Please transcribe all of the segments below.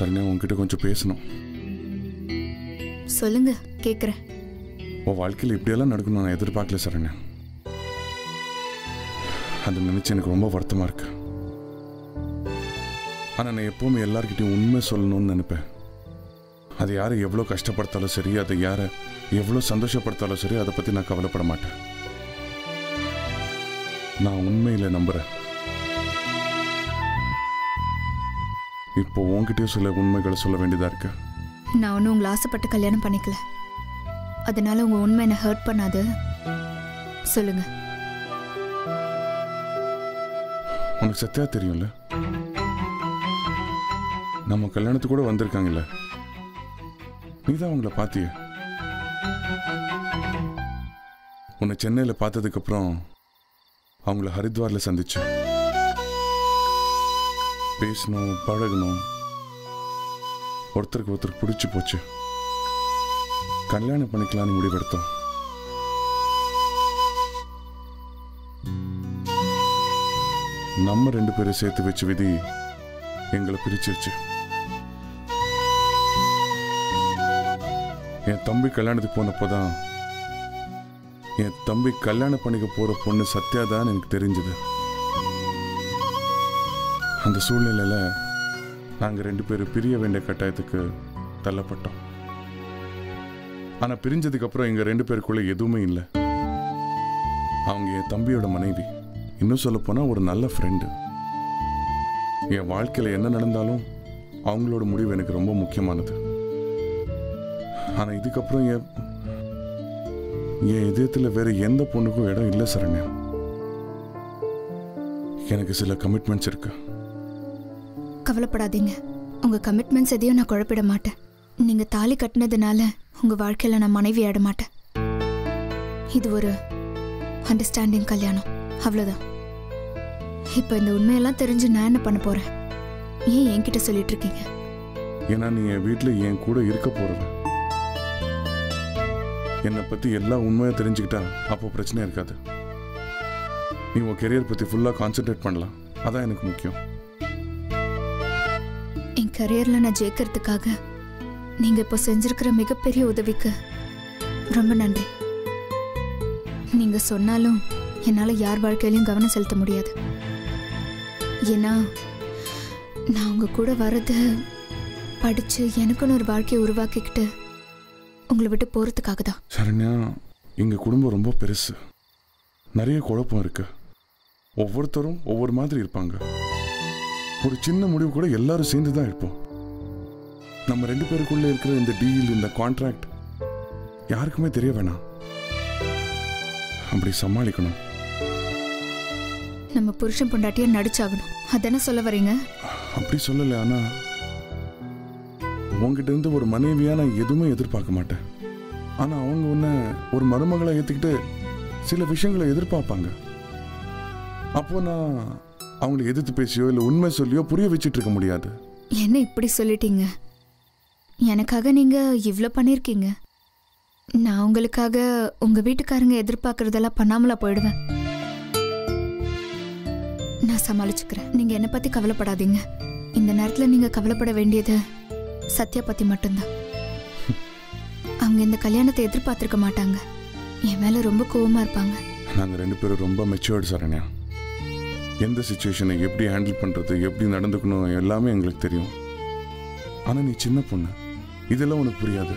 சரண்யா உன்கிட்ட கொஞ்சம் பேசணும். சொல்லுங்க கேக்குறேன். உன் வாழ்க்கையில் இப்படியெல்லாம் நடக்கணும் நான் எதிர்பார்க்கல சரண்யா. அதை நினைச்சு எனக்கு ரொம்ப வருத்தமா இருக்கு. ஆனால் நான் எப்பவுமே எல்லார்கிட்டையும் உண்மை சொல்லணும்னு நினைப்பேன். அது யாரை எவ்வளோ கஷ்டப்படுத்தாலும் சரி அதை யாரை எவ்வளோ சந்தோஷப்படுத்தாலும் சரி அதை பற்றி நான் கவலைப்பட மாட்டேன். நான் உண்மையில் நம்புறேன். இப்போ உன்கிட்டயும் சில உண்மைகளை சொல்ல வேண்டியதா இருக்கு. நான் ஒன்றும் உங்களை ஆசைப்பட்டு கல்யாணம் பண்ணிக்கல. அதனால உங்க உண்மை என்னை ஹர்ட் பண்ணாது. சொல்லுங்க. உனக்கு சத்தியா தெரியும்ல? நம்ம கல்யாணத்துக்கு கூட வந்திருக்காங்கல்ல? நீ தான் அவங்கள பாத்திய? உன்னை சென்னையில் பார்த்ததுக்கு அப்புறம் அவங்கள ஹரித்வாரில் சந்திச்சேன். பேசணும் பழகணும் ஒருத்தருக்கு ஒருத்தர் பிடிச்சி போச்சு. கல்யாணம் பண்ணிக்கலாம்னு முடிவெடுத்தோம். நம்ம ரெண்டு பேரும் சேர்த்து வச்ச விதி எங்களை பிரிச்சிருச்சு. என் தம்பி கல்யாணத்துக்கு போனப்போதான் என் தம்பி கல்யாணம் பண்ணிக்க போற பொண்ணு சத்யா தான் எனக்கு தெரிஞ்சது. அந்த சூழ்நிலையில் நாங்கள் ரெண்டு பேரும் பிரிய வேண்டிய கட்டாயத்துக்கு தள்ளப்பட்டோம். ஆனால் பிரிஞ்சதுக்கப்புறம் எங்கள் ரெண்டு பேருக்குள்ளே எதுவுமே இல்லை. அவங்க என் தம்பியோட மனைவி. இன்னும் சொல்லப்போனால் ஒரு நல்ல ஃப்ரெண்டு என் வாழ்க்கையில் என்ன நடந்தாலும் அவங்களோட முடிவு எனக்கு ரொம்ப முக்கியமானது. ஆனால் இதுக்கப்புறம் என் என் இதயத்தில் வேறு எந்த பொண்ணுக்கும் இடம் இல்லை சரண்யா. எனக்கு சில கமிட்மெண்ட்ஸ் இருக்குது கவலைப்படாதீங்க. உங்கள் கமிட்மெண்ட்ஸ் எதையும் நான் குழப்பிட மாட்டேன். நீங்கள் தாலி கட்டினதுனால உங்கள் வாழ்க்கையில் நான் மனைவி ஆட மாட்டேன். இது ஒரு அண்டர்ஸ்டாண்டிங் கல்யாணம். அவ்வளோதான் இப்போ இந்த உண்மையெல்லாம் தெரிஞ்சு நான் என்ன பண்ண போறேன்? ஏன் என்கிட்ட சொல்லிட்டு இருக்கீங்க? ஏன்னா நீ என் வீட்டில் என் கூட இருக்க போகிறது என்னை பற்றி எல்லா உண்மையாக தெரிஞ்சுக்கிட்டா அப்போ பிரச்சனை இருக்காது. நீ உன் கெரியர் பற்றி ஃபுல்லாக கான்சென்ட்ரேட் பண்ணலாம். அதான் எனக்கு முக்கியம். கரியர்ல நான் ஜெயிக்கிறதுக்காக நீங்க இப்போ செஞ்சிருக்கிற மிகப்பெரிய உதவிக்கு ரொம்ப நன்றி. நீங்க சொன்னாலும் என்னால யார் வாழ்க்கையிலையும் கவனம் செலுத்த முடியாது. ஏன்னா நான் உங்க கூட வர்றது படிச்சு எனக்குன்னு ஒரு வாழ்க்கையை உருவாக்கிக்கிட்டு உங்களை விட்டு போறதுக்காக தான். சரண்யா எங்க குடும்பம் ரொம்ப பெருசு. நிறைய குழப்பம் இருக்கு. ஒவ்வொருத்தரும் ஒவ்வொரு மாதிரி இருப்பாங்க. ஒரு சின்ன முடிவு கூட எல்லாரும் சேர்ந்து தான் இருப்போம். நம்ம ரெண்டு பேருக்குள்ள இருக்கிற இந்த டீல் இந்த கான்ட்ராக்ட் யாருக்குமே தெரிய வேணாம். அப்படி சமாளிக்கணும். நம்ம புருஷன் பொண்டாட்டியா நடிச்சாகணும். அதானே சொல்ல வரீங்க? அப்படி சொல்லல ஆனா உங்ககிட்ட இருந்து ஒரு மனைவியா நான் எதுவுமே எதிர்பார்க்க மாட்டேன். ஆனா அவங்க உன்னை ஒரு மருமகளை ஏத்துக்கிட்டு சில விஷயங்களை எதிர்பார்ப்பாங்க. அப்போ நான் அவங்களை எதிர்த்து பேசியோ இல்லை உண்மை சொல்லியோ புரிய வச்சிட்டு இருக்க முடியாது. என்ன இப்படி சொல்லிட்டீங்க? எனக்காக நீங்க இவ்ளோ பண்ணிருக்கீங்க. நான் உங்களுக்காக உங்க வீட்டுக்காரங்க எதிர்பார்க்கறதெல்லாம் பண்ணாமலா போயிடுவேன். நான் சமாளிச்சுக்கிறேன். நீங்க என்னை பத்தி கவலைப்படாதீங்க. இந்த நேரத்துல நீங்க கவலைப்பட வேண்டியது சத்யா பத்தி மட்டும்தான். அவங்க இந்த கல்யாணத்தை எதிர்பார்த்திருக்க மாட்டாங்க. என் மேல ரொம்ப கோவமா இருப்பாங்க. நாங்க ரெண்டு பேரும் ரொம்ப மெச்சூர்டு சரண்யா எந்த சுச்சுவேஷனை எப்படி ஹேண்டில் பண்றது எப்படி நடந்துக்கணும் எல்லாமே எங்களுக்கு தெரியும். ஆனா நீ சின்ன பொண்ணு. இதெல்லாம் உனக்கு புரியாது.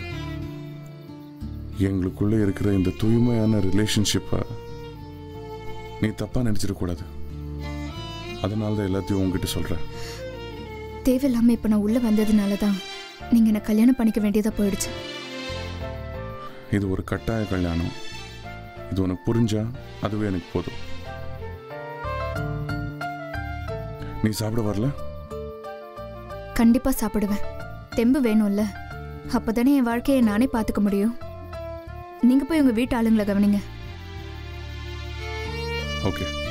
எங்களுக்குள்ள இருக்கிற இந்த தூய்மையான ரிலேஷன்ஷிப்பை நீ தப்பா நினைச்சிடக்கூடாது. அதனால தான் எல்லாத்தையும் உங்ககிட்ட சொல்றேன். தேவையில்லாம இப்ப நான் உள்ள வந்ததுனால தான் நீங்க என்ன கல்யாணம் பண்ணிக்க வேண்டியதா போயிடுச்சு. இது ஒரு கட்டாய கல்யாணம். இது உனக்கு புரிஞ்சா அதுவே எனக்கு போதும். நீ சாப்பிட வரல? கண்டிப்பா சாப்பிடுவேன். தெம்பு வேணும்ல. அப்பதானே என் வாழ்க்கையை நானே பார்த்துக்க முடியும். நீங்க போய் உங்க வீட்டு ஆளுங்களை கவனிங்க. ஓகே.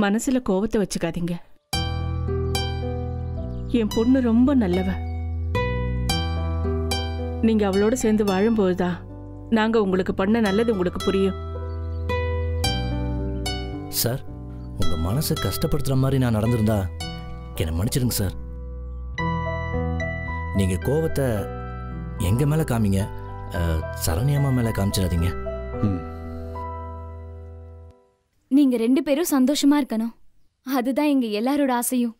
மனசுல கோவத்தை வச்சுக்காதீங்க. என் பொண்ணு ரொம்ப நல்லவ. நீங்க அவளோட சேர்ந்து வாழும்போதுதான் நாங்க உங்களுக்கு பண்ண நல்லது உங்களுக்கு புரியும். சார் உங்க மனசை கஷ்டப்படுத்துற மாதிரி நான் நடந்திருந்தா என்னை மன்னிச்சிடுங்க சார். நீங்க கோவத்தை எங்க மேல காமிங்க? சரண்யம்மா மேல காமிச்சிடாதீங்க. ம். நீங்க ரெண்டு பேரும் சந்தோஷமா இருக்கணும். அதுதான் எங்க எல்லாரோட ஆசையும்.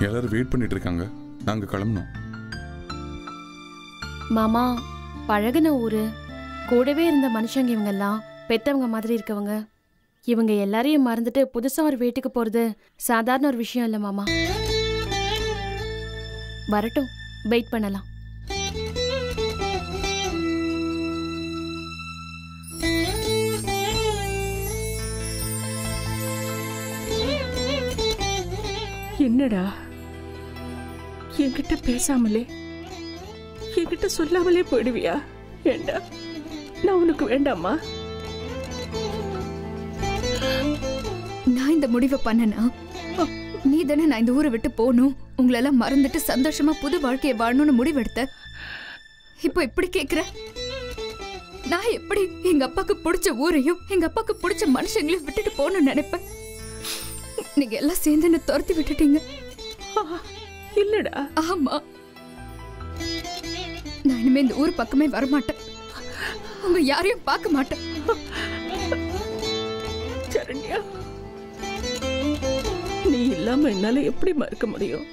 எல்லாரும் வெயிட் பண்ணிட்டு இருக்காங்க. நாங்க கிளம்பணும். மாமா பழகுன ஊரு கூடவே இருந்த மனுஷங்க இவங்கெல்லாம் பெத்தவங்க மாதிரி இருக்கவங்க. இவங்க எல்லாரையும் மறந்துட்டு புதுசா ஒரு வீட்டுக்கு போறது சாதாரண ஒரு விஷயம் இல்ல மாமா. வரட்டும் வெயிட் பண்ணலாம். என்னடா? என்கிட்ட பேசாமலே என்கிட்ட சொல்லாமலே போயிடுவியா? ஏண்டா? நான் உனக்கு வேண்டாமா? நான் இந்த முடிவை பண்ணனா? நீ தானே நான் இந்த ஊரை விட்டு போகணும்? உங்களெல்லாம் மறந்துட்டு சந்தோஷமா புது வாழ்க்கையை வாழணும்னு முடிவெடுத்த? இப்போ இப்படி கேட்குற நான் எப்படி எங்க அப்பாவுக்கு பிடிச்ச ஊரையும் எங்க அப்பாவுக்கு பிடிச்ச மனுஷங்களையும் விட்டுட்டு போகணும்னு நினைப்பேன்? நீங்க எல்லாம் சேர்ந்து என்ன துரத்தி விட்டுட்டீங்க. இல்லடா. ஆமா. நான் இனிமே இந்த ஊர் பக்கமே வரமாட்டேன். உங்க யாரையும் பார்க்க மாட்டேன். சரண்யா நீ இல்லாம என்னால எப்படி மறக்க முடியும்?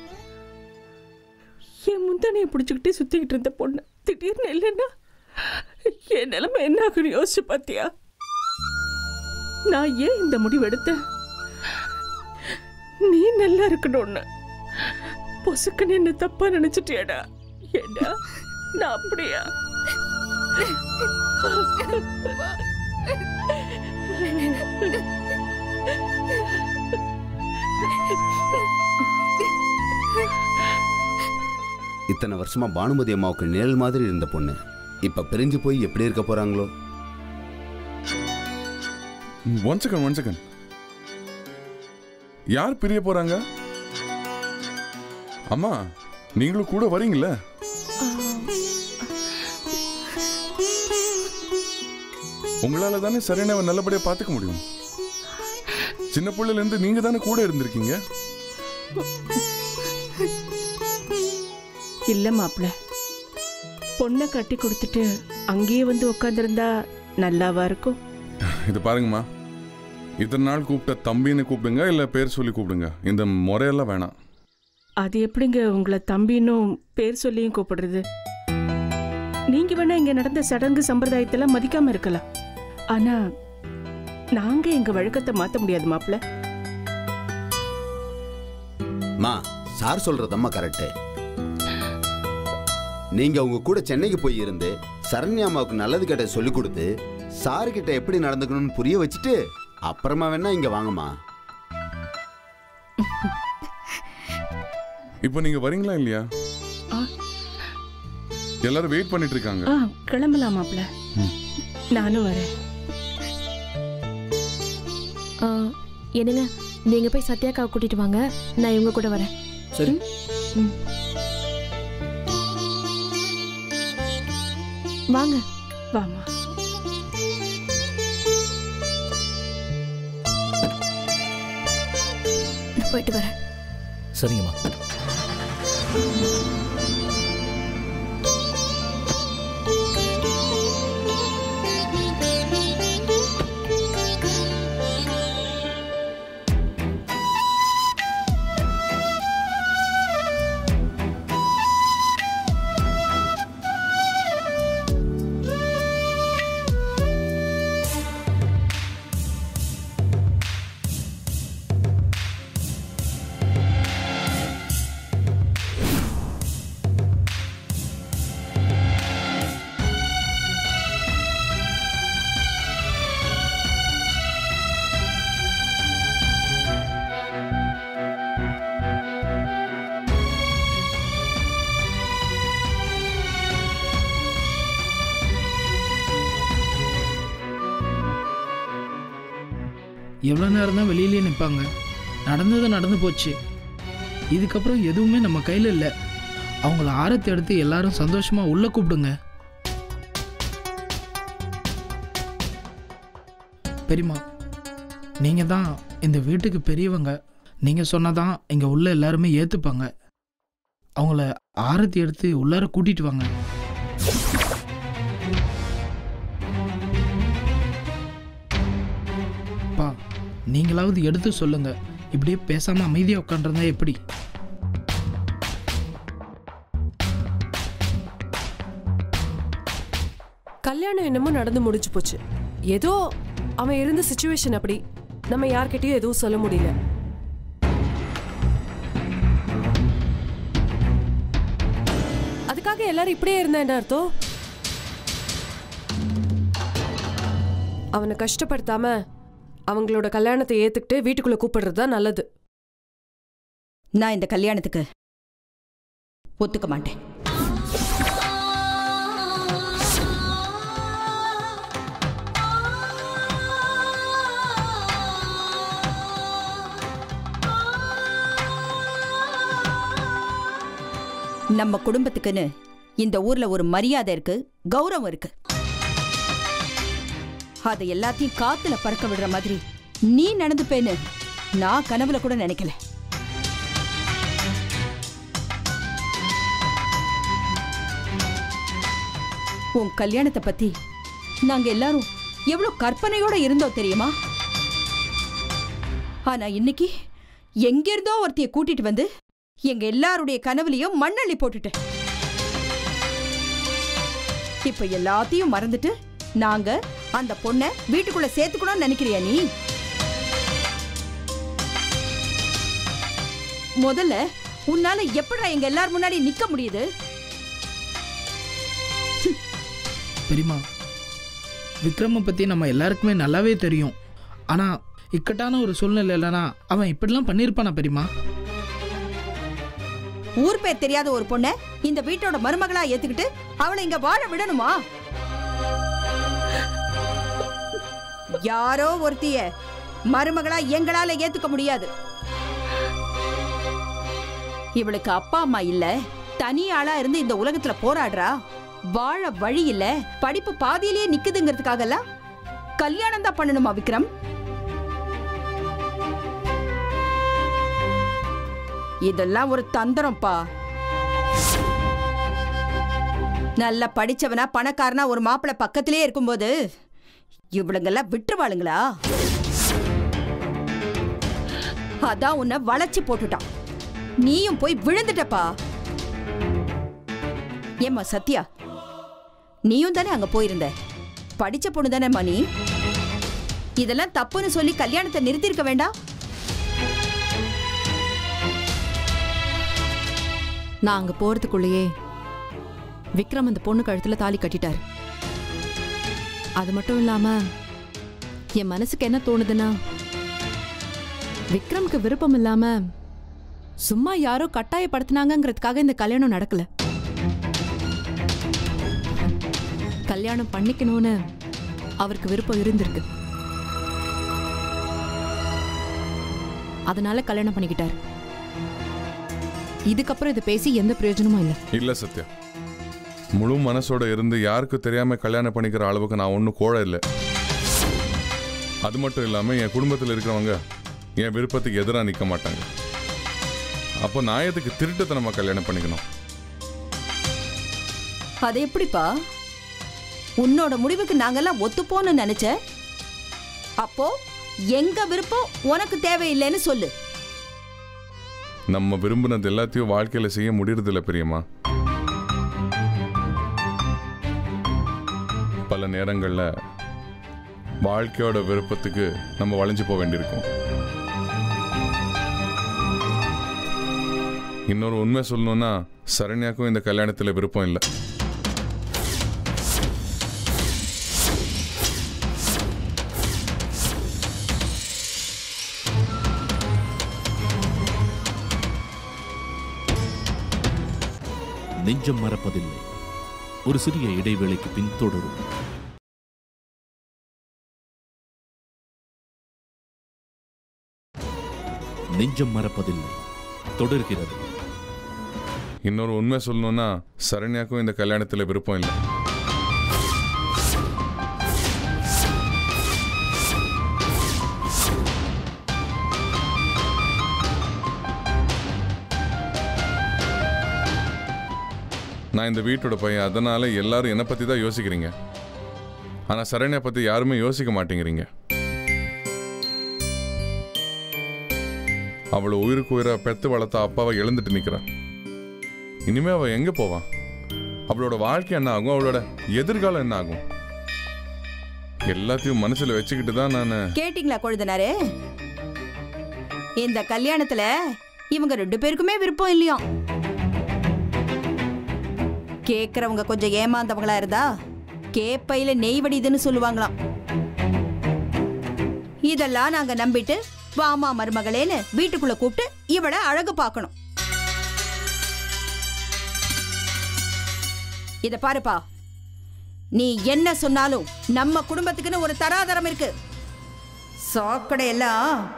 என் முந்தானையை பிடிச்சுக்கிட்டே சுத்திக்கிட்டு இருந்த பொண்ணு திடீர்னு இல்லைன்னா என் நிலைமை என்ன ஆகுன்னு யோசிச்சு பாத்தியா? நான் ஏன் இந்த முடிவு எடுத்தேன்? நீ நல்லா இருக்கணும்னு. பொசுக்குன்னு என்ன தப்பா நினைச்சிட்டியாடா? ஏடா நான் அப்படியா? இத்தனை வருஷமா பானுமதி அம்மாவுக்கு நிழல் மாதிரி இருந்த பொண்ணு. இப்ப பிரிஞ்சு போய் எப்படி இருக்க போறாங்களோ? ஒன் செகண்ட் ஒன் செகண்ட் யார் பிரிய போறாங்க? அம்மா நீங்களும் கூட வரீங்களே உங்களால தானே சரியானவ நல்லபடியா பாத்துக்க முடியும். சின்ன பிள்ளைல இருந்து நீங்க தானே கூட இருந்திருக்கீங்க? இல்ல மாப்ள பொண்ணை கட்டி கொடுத்துட்டு அங்கேயே வந்து உட்காந்துருந்தா நல்லாவா இருக்கும்? இது பாருங்கம்மா. இத்தனை நாள் கூப்பிட்ட தம்பின்னு கூப்பிடுங்க இல்ல பேர் சொல்லி கூப்பிடுங்க. இந்த முறையெல்லாம் வேணாம். அது எப்படிங்க உங்களை தம்பின்னும் பேர் சொல்லியும் கூப்பிடுறது? நீங்க வேணா இங்க நடந்த சடங்கு சம்பிரதாயத்தெல்லாம் மதிக்காம இருக்கலாம். ஆனா நாங்க எங்க வழக்கத்தை மாத்த முடியாது மாப்ள மா சார் சொல்றதம்மா கரெக்டு நீங்க உங்க கூட சென்னைக்கு போய் இருந்து சரண்யா அம்மாவுக்கு நல்லது கெட்ட சொல்லி கொடுத்து சாரு கிட்ட எப்படி நடந்துக்கணும்னு புரிய வச்சுட்டு அப்புறமா வேணா இங்க வாங்கம்மா. இப்போ நீங்க வரீங்களா இல்லையா. எல்லாரும் வெயிட் பண்ணிட்டு இருக்காங்க கிளம்பலாம் மாப்ள நானும் வரேன். என்னங்க நீங்க போய் சத்யாக்காவை கூட்டிட்டு வாங்க. நான் இவங்க கூட வரேன். சரி. வாங்க. வாமா போயிட்டு வரேன். சரிங்கம்மா. எவ்வளோ நேரம் தான் வெளியிலேயே நிற்பாங்க நடந்தது நடந்து போச்சு. இதுக்கப்புறம் எதுவுமே நம்ம கையில் இல்லை. அவங்கள ஆரத்தி எடுத்து எல்லாரும் சந்தோஷமாக உள்ளே கூப்பிடுங்க. பெரியம்மா நீங்கள் தான் இந்த வீட்டுக்கு பெரியவங்க. நீங்கள் சொன்னாதான் இங்கே உள்ள எல்லாருமே ஏற்றுப்பாங்க அவங்கள ஆரத்தி எடுத்து உள்ளார கூட்டிட்டு வாங்க. நீங்களாவது எடுத்து சொல்லுங்க. இப்படியே பேசாமல் அமைதியாக உட்காந்துருந்தா எப்படி? கல்யாணம் என்னமோ நடந்து முடிஞ்சு போச்சு. ஏதோ அவன் இருந்த சுச்சுவேஷன் அப்படி. நம்ம யார்கிட்டயும் எதுவும் சொல்ல முடியல. அதுக்காக எல்லாரும் இப்படியே இருந்தா என்ன அர்த்தம்? அவனை கஷ்டப்படுத்தாம அவங்களோட கல்யாணத்தை ஏத்துக்கிட்டு வீட்டுக்குள்ள கூப்பிடுறது தான் நல்லது. நான் இந்த கல்யாணத்துக்கு ஒத்துக்க மாட்டேன். நம்ம குடும்பத்துக்குன்னு இந்த ஊர்ல ஒரு மரியாதை இருக்கு கௌரவம் இருக்கு. அதை எல்லாத்தையும் காத்துல பறக்க விடுற மாதிரி. நீ நடந்துப்பேன்னு நான் கனவுல கூட நினைக்கல. உன் கல்யாணத்தை பத்தி நாங்க எல்லாரும் எவ்வளவு கற்பனையோட இருந்தோம் தெரியுமா? ஆனா இன்னைக்கு எங்கிருந்தோ ஒருத்தைய கூட்டிட்டு வந்து எங்க எல்லாருடைய கனவுலையும் மண்ணள்ளி போட்டுட்டு இப்ப எல்லாத்தையும் மறந்துட்டு நாங்க அந்த பொண்ணை வீட்டுக்குள்ள சேர்த்துக்கணும்னு நினைக்கிறியா நீ? முதல்ல உன்னால எப்படிடா எங்க எல்லார் முன்னாடி நிக்க முடியுது? பெரியம்மா விக்ரமை பற்றி நம்ம எல்லாருக்குமே நல்லாவே தெரியும். ஆனால் இக்கட்டான ஒரு சூழ்நிலை இல்லைனா அவன் இப்படிலாம் பண்ணியிருப்பானா பெரியம்மா? ஊர் பேர் தெரியாத ஒரு பொண்ணை இந்த வீட்டோட மருமகளா ஏத்துக்கிட்டு அவளை இங்க வாழ விடணுமா? யாரோ ஒருத்திய மருமகளா எங்களால ஏத்துக்க முடியாது. இவளுக்கு அப்பா அம்மா இல்ல. தனி ஆளா இருந்து இந்த உலகத்துல போராடுறா. வாழ வழி இல்ல. படிப்பு பாதியிலேயே நிக்குதுங்கிறதுக்காகலாம் கல்யாணம் தான் பண்ணணுமா விக்ரம்? இதெல்லாம் ஒரு தந்திரம்ப்பா நல்ல படிச்சவனா பணக்காரனா ஒரு மாப்பிள்ளை பக்கத்திலே இருக்கும்போது இவளுங்கெல்லாம் விட்டுருவாளுங்களா? அதான் உன்னை வளைச்சு போட்டுட்டான். நீயும் போய் விழுந்துட்டப்பா. ஏம்மா சத்யா நீயும் தானே அங்க போயிருந்த? படிச்ச பொண்ணு தானே மணி இதெல்லாம் தப்புன்னு சொல்லி கல்யாணத்தை நிறுத்திருக்க வேண்டாம்? நான் அங்க போறதுக்குள்ளேயே விக்ரம் அந்த பொண்ணு கழுத்துல தாலி கட்டிட்டாரு. அது மட்டும் இல்லாம என் மனசுக்கு என்ன தோணுதுன்னா விக்ரம்க்கு விருப்பம் இல்லாம சும்மா யாரோ கட்டாயப்படுத்தினாங்கங்கிறதுக்காக இந்த கல்யாணம் நடக்கல. கல்யாணம் பண்ணிக்கணும்னு அவருக்கு விருப்பம் இருந்திருக்கு. அதனால கல்யாணம் பண்ணிக்கிட்டார். இதுக்கப்புறம் இதை பேசி எந்த பிரயோஜனமும் இல்லை. இல்ல சத்யா. முழு மனசோட இருந்து யாருக்கு தெரியாம கல்யாணம் பண்ணிக்கிற அளவுக்கு நான் ஒன்றும் கோழ இல்லை. அது மட்டும் இல்லாம என் குடும்பத்தில் இருக்கிறவங்க என் விருப்பத்துக்கு எதிராக நிற்க மாட்டாங்க. அப்போ நான் எதுக்கு திருட்டுத்தனமா கல்யாணம் பண்ணிக்கணும்? அது எப்படிப்பா? உன்னோட முடிவுக்கு நாங்கெல்லாம் ஒத்துப்போன்னு நினைச்ச? அப்போ எங்க விருப்பம் உனக்கு தேவையில்லைன்னு சொல்லு. நம்ம விரும்பினது எல்லாத்தையும் வாழ்க்கையில செய்ய முடியறதில்ல பெரியம்மா. பல நேரங்களில் வாழ்க்கையோட விருப்பத்துக்கு நம்ம வளைஞ்சு போக வேண்டியிருக்கோம். இன்னொரு உண்மை சொல்லணும்னா சரண்யாக்கும் இந்த கல்யாணத்தில் விருப்பம் இல்லை. நெஞ்சம் மறப்பதில்லை. ஒரு சிறிய இடைவேளைக்கு பின் தொடரும். நெஞ்சம் மறப்பதில்லை. தொடர்கிறது. இன்னொரு உண்மை சொல்லணும்னா சரண்யாக்கும் இந்த கல்யாணத்தில் விருப்பம் இல்லை. நான் இந்த வீட்டோட பையன். அதனால எல்லாரும் என்னை பற்றி தான் யோசிக்கிறீங்க. ஆனால் சரண்யா பற்றி யாருமே யோசிக்க மாட்டேங்கிறீங்க. அவளை உயிருக்கு உயிரை பெத்து வளர்த்த அப்பாவை இழந்துட்டு நிற்கிறான் இனிமே அவள் எங்க போவான் அவளோட வாழ்க்கை என்ன ஆகும்? அவளோட எதிர்காலம் என்ன ஆகும்? எல்லாத்தையும் மனசுல வச்சுக்கிட்டு தான் நான் கேட்டிங்களா கொழுதனாரு இந்த கல்யாணத்துல இவங்க ரெண்டு பேருக்குமே விருப்பம் இல்லையா கேட்கறவங்க கொஞ்சம் ஏமாந்தவங்களா இருந்தா கேப்பையில நெய் வடிதுன்னு சொல்லுவாங்களாம். இதெல்லாம் நாங்க நம்பிட்டு வாமா மருமகளேன்னு வீட்டுக்குள்ள கூப்பிட்டு இவளை அழகு பார்க்கணும். இத பாருப்பா. நீ என்ன சொன்னாலும் நம்ம குடும்பத்துக்குன்னு ஒரு தராதரம் இருக்கு. சாக்கடை எல்லாம்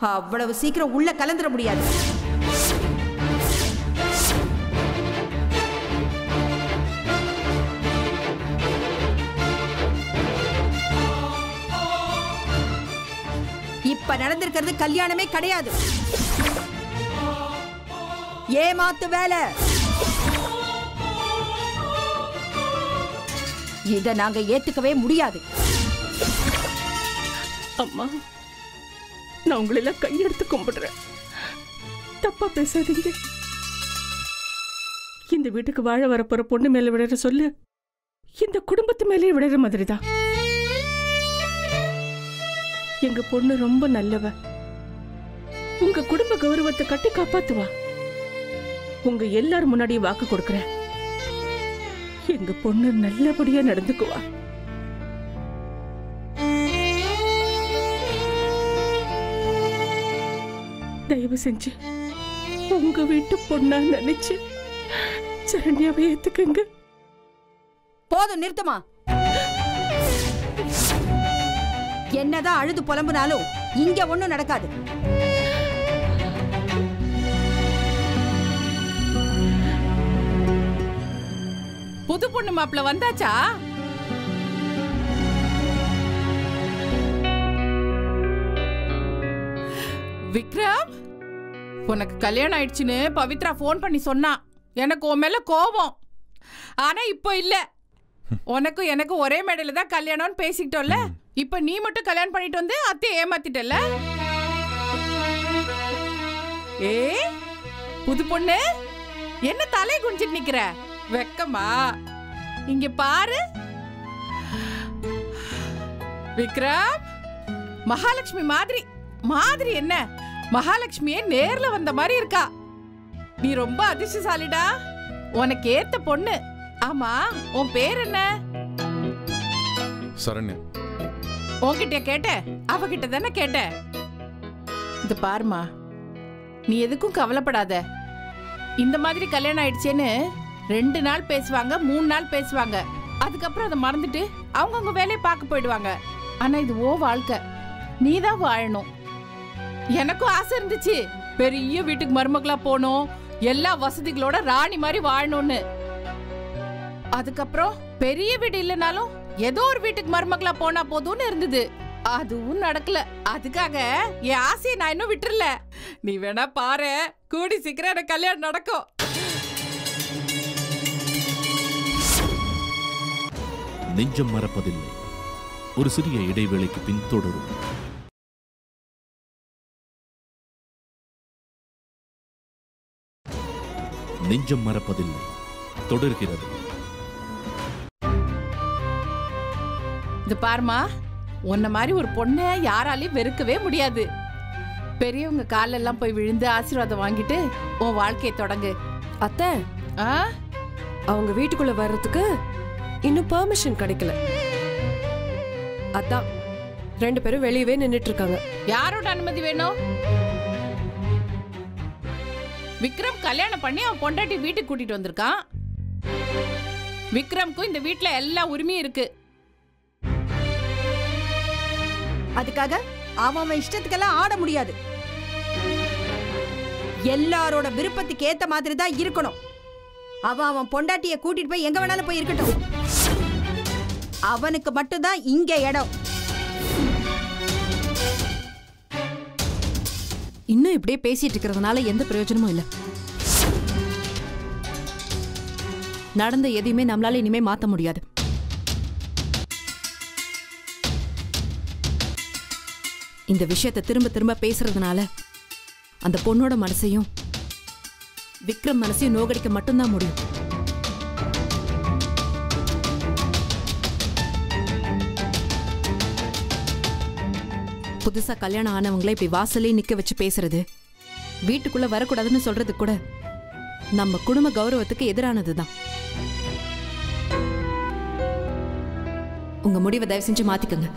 அவ்வளவு சீக்கிரம் உள்ள கலந்துட முடியாது. இப்ப நடந்திருக்கிறது கல்யாணமே கிடையாது. ஏமாத்து வேலை. இத நாங்க ஏத்துக்கவே முடியாது. அம்மா நான் உங்களெல்லாம் கையெடுத்து கும்பிடுறேன். தப்பா பேசாதீங்க. இந்த வீட்டுக்கு வாழ வரப்போற பொண்ணு மேல விடுற சொல்லு. இந்த குடும்பத்து மேலே விடுற மாதிரி தான் எங்க பொண்ணு ரொம்ப நல்லவ. உங்க குடும்ப கௌரவத்தை கட்டி காப்பாத்துவா. உங்க எல்லார் முன்னாடி வாக்கு கொடுக்கறேன். எங்க பொண்ணு நல்லபடியா நடந்துக்குவா. தயவு செஞ்சு உங்க வீட்டு பொண்ணா நினைச்சு சரண்யாவை ஏத்துக்குங்க. போதும் நிறுத்துமா? என்னதான் அழுது புலம்புனாலும் இங்க ஒண்ணும் நடக்காது. புது பொண்ணு மாப்பிள்ள வந்தாச்சா? விக்ரம் உனக்கு கல்யாணம் ஆயிடுச்சுன்னு பவித்ரா ஃபோன் பண்ணி சொன்னா. எனக்கு உன் மேல கோபம். ஆனா இப்போ இல்ல. உனக்கும் எனக்கு ஒரே மேடையில தான் கல்யாணம்னு பேசிக்கிட்டோம்ல. இப்ப நீ மட்டும் கல்யாணம் பண்ணிட்டு வந்து அத்தையை ஏமாத்திட்டல ஏ புது பொண்ணு? என்ன தலை குனிஞ்சிட்டு நிக்கிற? வெக்கமா? இங்க பாரு. விக்ரம் மகாலட்சுமி மாதிரி மாதிரி என்ன? மகாலட்சுமியே நேர்ல வந்த மாதிரி இருக்கா? நீ ரொம்ப அதிர்ஷ்டசாலிடா. உனக்கு ஏத்த பொண்ணு. ஆமா உன் பேர் என்ன? சரண்யா. உன்கிட்ட கேட்டேன் அவகிட்ட தானே கேட்டேன் இது பாருமா நீ எதுக்கும் கவலைப்படாத. இந்த மாதிரி கல்யாணம் ஆயிடுச்சேன்னு ரெண்டு நாள் பேசுவாங்க மூணு நாள் பேசுவாங்க. அதுக்கப்புறம் அதை மறந்துட்டு அவங்கவுங்க வேலையை பார்க்க போயிடுவாங்க. ஆனா இது ஓ வாழ்க்கை. நீ தான் வாழணும். எனக்கும் ஆசை இருந்துச்சு. பெரிய வீட்டுக்கு மருமகளா போகணும் எல்லா வசதிகளோட ராணி மாதிரி வாழணும்னு. அதுக்கப்புறம் பெரிய வீடு இல்லைனாலும் ஏதோ ஒரு வீட்டுக்கு மருமகளா போனா போதும்னு இருந்தது. அதுவும் நடக்கல. அதுக்காக என் ஆசையை நான் இன்னும் விட்டுறல. நீ வேணா பாரு. கூடி சீக்கிரம் எனக்கு கல்யாணம் நடக்கும். நெஞ்சம் மறப்பதில்லை. ஒரு சிறிய இடைவேளைக்கு பின் தொடரும். நெஞ்சம் மறப்பதில்லை. தொடர்கிறது. இது பாருமா உன்ன மாதிரி ஒரு பொண்ணை யாராலையும் வெறுக்கவே முடியாது. பெரியவங்க காலெல்லாம் போய் விழுந்து ஆசீர்வாதம் வாங்கிட்டு உன் வாழ்க்கையை தொடங்கு. அத்தை ஆ? அவங்க வீட்டுக்குள்ள வர்றதுக்கு இன்னும் பெர்மிஷன் கிடைக்கல. அதான் ரெண்டு பேரும் வெளியவே நின்னுட்டு இருக்காங்க யாரோட அனுமதி வேணும்? விக்ரம் கல்யாணம் பண்ணி அவன் பொண்டாட்டி வீட்டுக்கு கூட்டிட்டு வந்திருக்கான். விக்ரம்க்கும் இந்த வீட்ல எல்லா உரிமையும் இருக்கு. அதுக்காக அவன் அவன் இஷ்டத்துக்கெல்லாம் ஆட முடியாது. எல்லாரோட விருப்பத்துக்கு ஏத்த மாதிரி தான் இருக்கணும். அவன் அவன் பொண்டாட்டிய கூட்டிட்டு போய் எங்க வேணாலும் போய் இருக்கட்டும். அவனுக்கு மட்டும்தான் இங்க இடம். இன்னும் இப்படியே பேசிட்டு இருக்கிறதுனால எந்த பிரயோஜனமும் இல்லை. நடந்த எதையுமே நம்மளால இனிமே மாத்த முடியாது. இந்த விஷயத்தை திரும்ப திரும்ப பேசுறதுனால அந்த பொண்ணோட மனசையும் விக்ரம் மனசையும் நோகடிக்க மட்டும்தான் முடியும். புதுசா கல்யாணம் ஆனவங்கள இப்படி வாசலே நிக்க வச்சு பேசுறது வீட்டுக்குள்ள வரக்கூடாதுன்னு சொல்றது கூட நம்ம குடும்ப கௌரவத்துக்கு எதிரானதுதான். உங்க முடிவை தயவு செஞ்சு மாத்திக்கங்க.